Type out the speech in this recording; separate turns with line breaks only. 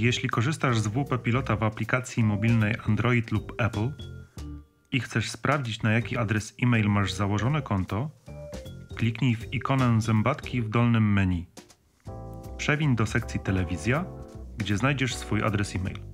Jeśli korzystasz z WP Pilota w aplikacji mobilnej Android lub Apple i chcesz sprawdzić na jaki adres e-mail masz założone konto, kliknij w ikonę zębatki w dolnym menu. Przewiń do sekcji Telewizja, gdzie znajdziesz swój adres e-mail.